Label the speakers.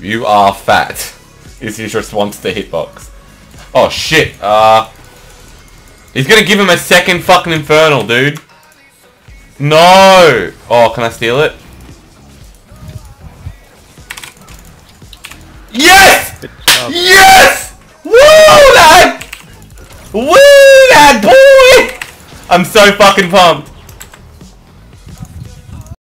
Speaker 1: You are fat. Is his response to hitbox. Oh shit, uh... He's gonna give him a second fucking infernal, dude. No! Oh, can I steal it? Yes! Yes! Woo, lad! Woo, lad, boy! I'm so fucking pumped.